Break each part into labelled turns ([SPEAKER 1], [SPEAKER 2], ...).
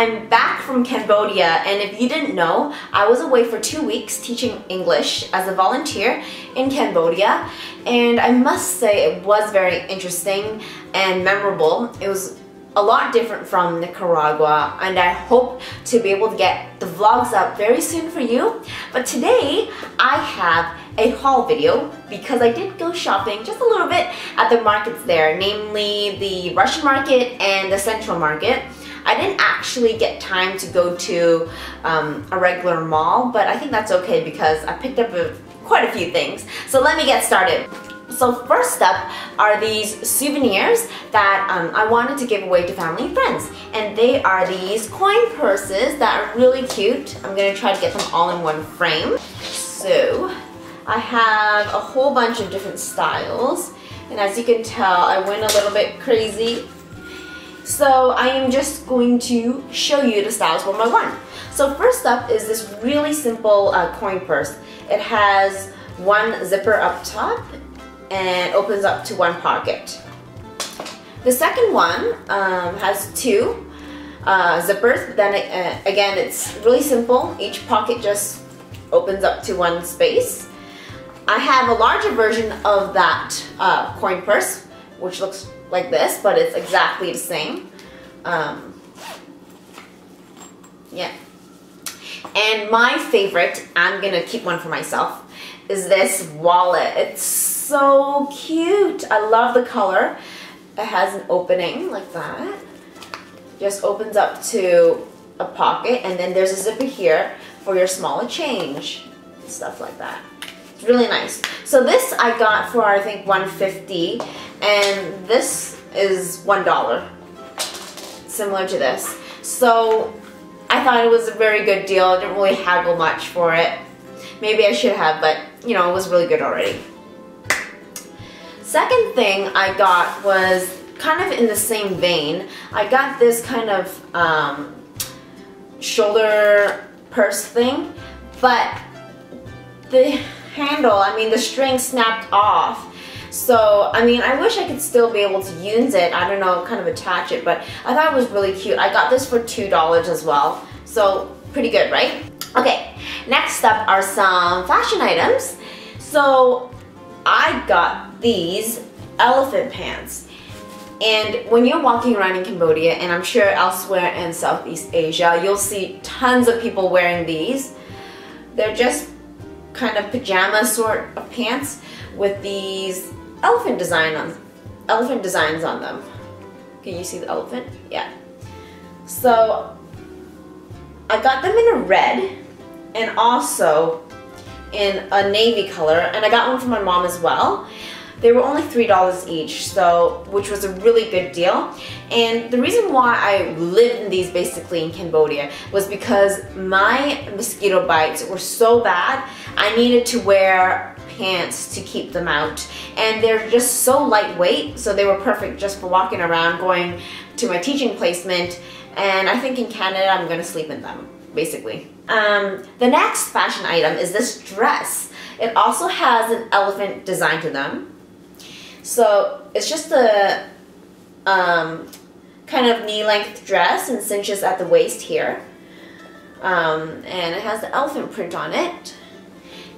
[SPEAKER 1] I'm back from Cambodia and if you didn't know, I was away for two weeks teaching English as a volunteer in Cambodia and I must say it was very interesting and memorable. It was a lot different from Nicaragua and I hope to be able to get the vlogs up very soon for you. But today I have a haul video because I did go shopping just a little bit at the markets there, namely the Russian market and the Central market. I didn't actually get time to go to um, a regular mall, but I think that's okay because I picked up a, quite a few things. So let me get started. So first up are these souvenirs that um, I wanted to give away to family and friends. And they are these coin purses that are really cute. I'm gonna try to get them all in one frame. So I have a whole bunch of different styles. And as you can tell, I went a little bit crazy. So I am just going to show you the styles one by one. So first up is this really simple uh, coin purse. It has one zipper up top and opens up to one pocket. The second one um, has two uh, zippers. Then uh, again, it's really simple. Each pocket just opens up to one space. I have a larger version of that uh, coin purse, which looks like this, but it's exactly the same. Um, yeah. And my favorite, I'm gonna keep one for myself, is this wallet. It's so cute. I love the color. It has an opening like that. Just opens up to a pocket and then there's a zipper here for your smaller change. Stuff like that. It's really nice. So this I got for I think 150 and this is $1. Similar to this. So I thought it was a very good deal. I didn't really haggle much for it. Maybe I should have, but you know, it was really good already. Second thing I got was kind of in the same vein. I got this kind of um, shoulder purse thing, but the handle, I mean the string snapped off. So, I mean, I wish I could still be able to use it. I don't know, kind of attach it, but I thought it was really cute. I got this for $2 as well. So, pretty good, right? Okay, next up are some fashion items. So, I got these elephant pants. And when you're walking around in Cambodia, and I'm sure elsewhere in Southeast Asia, you'll see tons of people wearing these. They're just kind of pajama sort of pants with these elephant design on elephant designs on them. Can you see the elephant? Yeah. So I got them in a red and also in a navy color and I got one for my mom as well. They were only $3 each, so which was a really good deal. And the reason why I lived in these basically in Cambodia was because my mosquito bites were so bad, I needed to wear pants to keep them out. And they're just so lightweight, so they were perfect just for walking around, going to my teaching placement. And I think in Canada, I'm gonna sleep in them, basically. Um, the next fashion item is this dress. It also has an elephant design to them. So it's just a um, kind of knee-length dress and cinches at the waist here. Um, and it has the elephant print on it.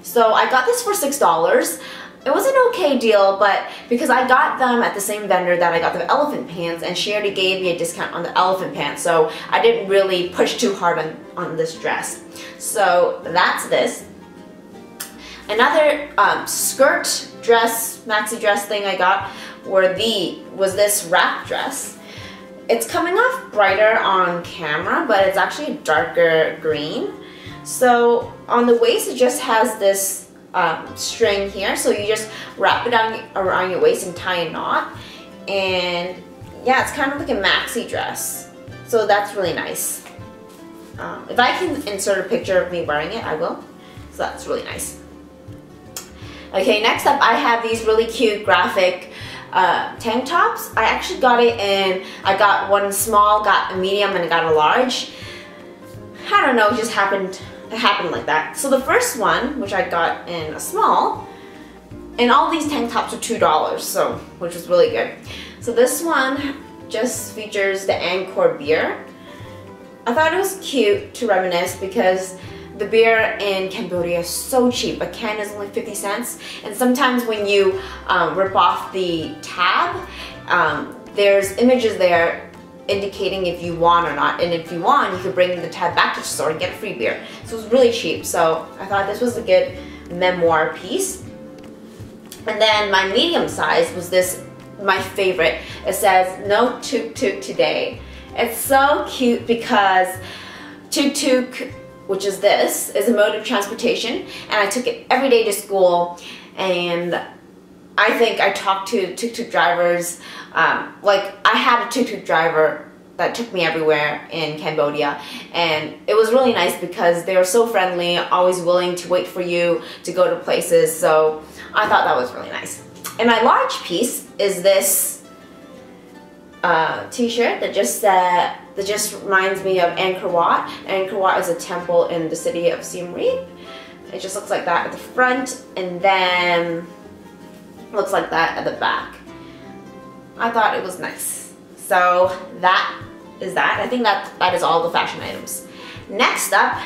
[SPEAKER 1] So I got this for $6. It was an okay deal, but because I got them at the same vendor that I got the elephant pants, and she already gave me a discount on the elephant pants, so I didn't really push too hard on, on this dress. So that's this. Another um, skirt dress, maxi dress thing I got were the, was this wrap dress. It's coming off brighter on camera, but it's actually darker green. So on the waist, it just has this um, string here. So you just wrap it on, around your waist and tie a knot. And yeah, it's kind of like a maxi dress. So that's really nice. Um, if I can insert a picture of me wearing it, I will. So that's really nice. Okay, next up I have these really cute graphic uh, tank tops. I actually got it in, I got one small, got a medium, and I got a large. I don't know, it just happened, happened like that. So the first one, which I got in a small, and all these tank tops are $2, so, which was really good. So this one just features the Angkor beer. I thought it was cute to reminisce because the beer in Cambodia is so cheap. A can is only 50 cents. And sometimes when you um, rip off the tab, um, there's images there indicating if you want or not. And if you want, you could bring the tab back to the store and get a free beer. So it was really cheap. So I thought this was a good memoir piece. And then my medium size was this, my favorite. It says, no tuk tuk today. It's so cute because tuk tuk, which is this, is a mode of transportation. And I took it every day to school. And I think I talked to tuk tuk drivers. Um, like I had a tuk tuk driver that took me everywhere in Cambodia. And it was really nice because they were so friendly always willing to wait for you to go to places. So I thought that was really nice. And my large piece is this uh, t-shirt that just uh, that just reminds me of Angkor Wat. Angkor Wat is a temple in the city of Siem Reap. It just looks like that at the front. And then looks like that at the back I thought it was nice so that is that. I think that that is all the fashion items. Next up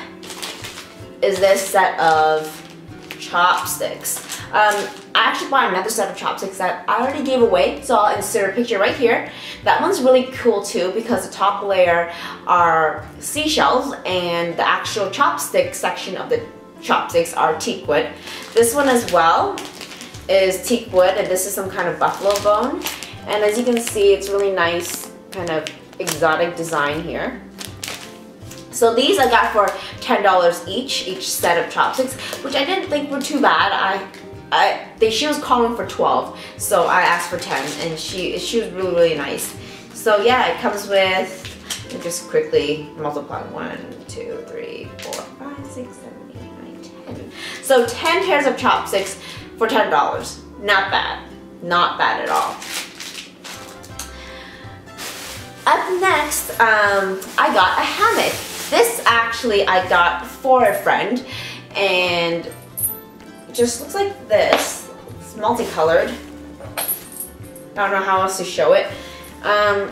[SPEAKER 1] is this set of chopsticks. Um, I actually bought another set of chopsticks that I already gave away, so I'll insert a picture right here. That one's really cool too because the top layer are seashells and the actual chopstick section of the chopsticks are teak wood. This one as well is teak wood and this is some kind of buffalo bone. And as you can see, it's really nice kind of exotic design here. So these I got for $10 each, each set of chopsticks, which I didn't think were too bad. I, I, they, she was calling for 12, so I asked for 10, and she, she was really, really nice. So yeah, it comes with, just quickly multiply, one, two, three, four, five, six, seven, eight, nine, ten. So 10 pairs of chopsticks for $10. Not bad. Not bad at all. Up next, um, I got a hammock. This actually I got for a friend and just looks like this. It's multicolored. I don't know how else to show it. Um,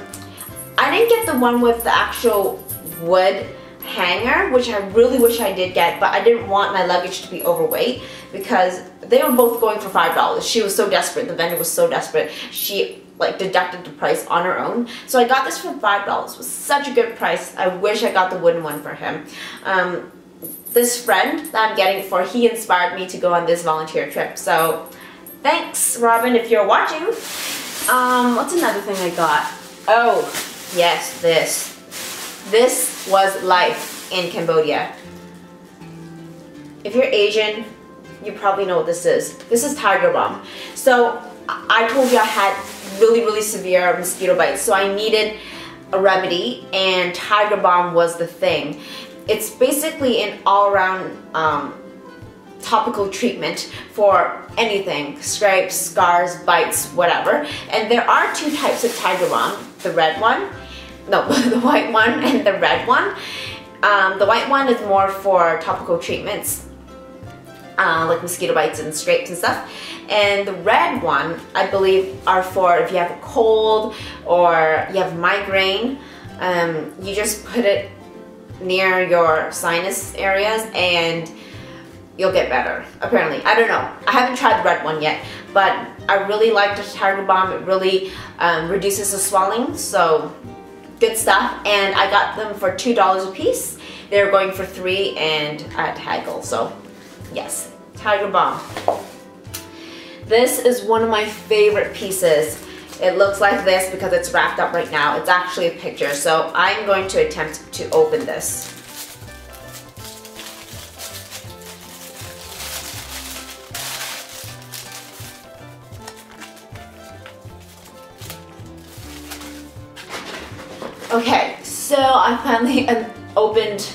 [SPEAKER 1] I didn't get the one with the actual wood hanger, which I really wish I did get, but I didn't want my luggage to be overweight because they were both going for $5. She was so desperate, the vendor was so desperate. She like deducted the price on her own. So I got this for $5. It was such a good price. I wish I got the wooden one for him. Um, this friend that I'm getting for, he inspired me to go on this volunteer trip. So thanks, Robin, if you're watching. Um, what's another thing I got? Oh, yes, this. This was life in Cambodia. If you're Asian, you probably know what this is. This is tiger balm. So I told you I had really, really severe mosquito bites, so I needed a remedy, and Tiger Balm was the thing. It's basically an all-around um, topical treatment for anything, scrapes, scars, bites, whatever. And there are two types of Tiger Balm, the red one, no, the white one and the red one. Um, the white one is more for topical treatments, uh, like mosquito bites and scrapes and stuff. And the red one, I believe, are for if you have a cold or you have migraine. Um, you just put it near your sinus areas and you'll get better, apparently. I don't know. I haven't tried the red one yet, but I really like the Tiger Balm. It really um, reduces the swelling, so good stuff. And I got them for $2 a piece. They were going for three and at haggle, so yes, Tiger Balm. This is one of my favorite pieces. It looks like this because it's wrapped up right now. It's actually a picture, so I'm going to attempt to open this. Okay, so I finally opened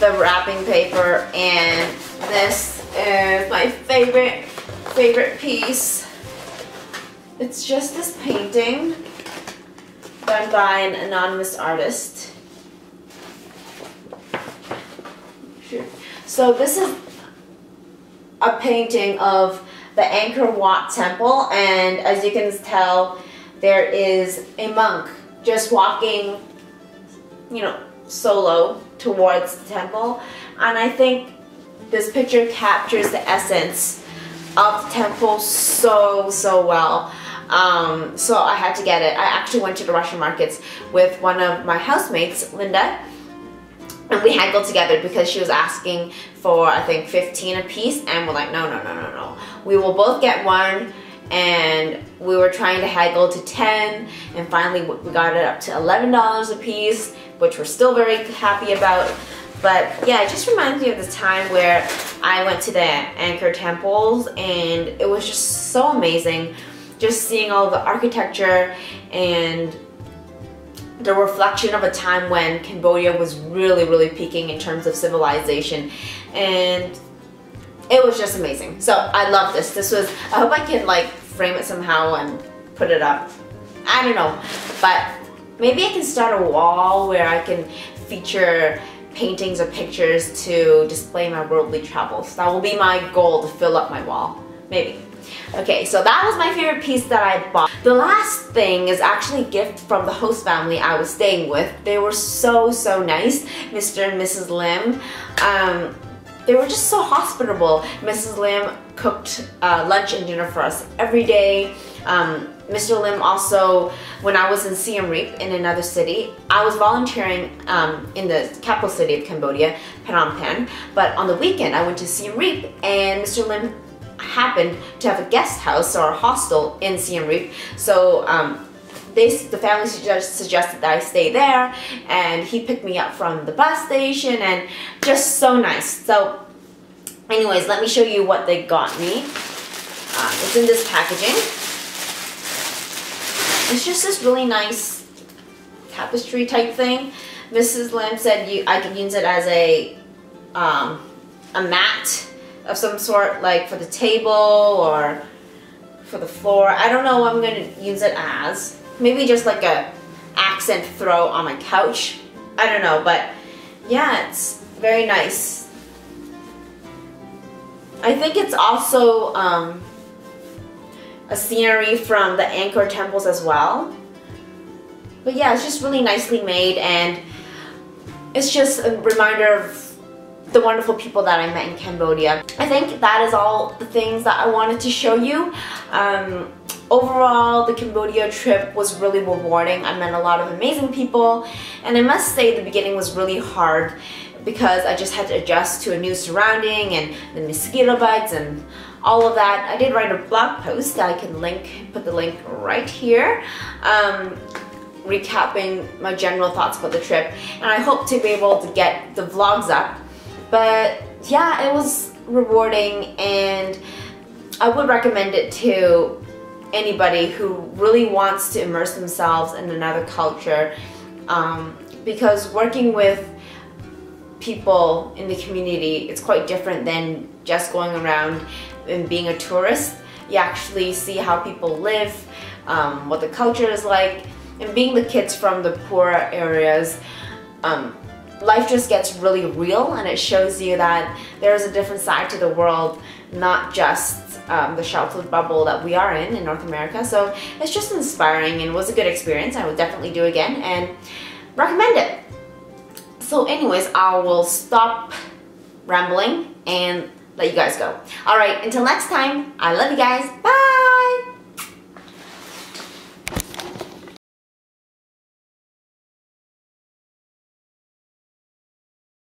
[SPEAKER 1] the wrapping paper and this is my favorite favorite piece. It's just this painting done by an anonymous artist. So this is a painting of the Angkor Wat temple and as you can tell there is a monk just walking, you know, solo towards the temple. And I think this picture captures the essence of the temple so, so well. Um, so I had to get it. I actually went to the Russian markets with one of my housemates, Linda, and we haggled together because she was asking for I think 15 a piece and we're like no no no no no we will both get one and we were trying to haggle to 10 and finally we got it up to $11 a piece which we're still very happy about but yeah it just reminds me of the time where I went to the Angkor temples and it was just so amazing just seeing all the architecture and the reflection of a time when Cambodia was really, really peaking in terms of civilization. And it was just amazing. So I love this. This was, I hope I can like frame it somehow and put it up. I don't know, but maybe I can start a wall where I can feature paintings or pictures to display my worldly travels. That will be my goal to fill up my wall. Maybe. Okay, so that was my favorite piece that I bought. The last thing is actually a gift from the host family I was staying with. They were so, so nice, Mr. and Mrs. Lim. Um, they were just so hospitable. Mrs. Lim cooked uh, lunch and dinner for us every day. Um, Mr. Lim also, when I was in Siem Reap in another city, I was volunteering um, in the capital city of Cambodia, Phnom Penh, but on the weekend I went to Siem Reap and Mr. Lim happened to have a guest house or a hostel in Siem Reap. So um, they, the family suggest, suggested that I stay there and he picked me up from the bus station and just so nice. So anyways, let me show you what they got me. Uh, it's in this packaging. It's just this really nice tapestry type thing. Mrs. Lim said you I could use it as a um, a mat of some sort, like for the table or for the floor. I don't know what I'm gonna use it as. Maybe just like a accent throw on my couch. I don't know, but yeah, it's very nice. I think it's also um, a scenery from the Angkor temples as well. But yeah, it's just really nicely made and it's just a reminder of the wonderful people that I met in Cambodia. I think that is all the things that I wanted to show you. Um, overall, the Cambodia trip was really rewarding. I met a lot of amazing people and I must say the beginning was really hard because I just had to adjust to a new surrounding and the mosquito bites and all of that. I did write a blog post that I can link, put the link right here. Um, recapping my general thoughts about the trip and I hope to be able to get the vlogs up but yeah, it was rewarding and I would recommend it to anybody who really wants to immerse themselves in another culture um, because working with people in the community it's quite different than just going around and being a tourist. You actually see how people live um, what the culture is like and being the kids from the poorer areas um, life just gets really real and it shows you that there's a different side to the world, not just um, the sheltered bubble that we are in in North America. So it's just inspiring and was a good experience. I would definitely do again and recommend it. So anyways, I will stop rambling and let you guys go. All right, until next time, I love you guys. Bye!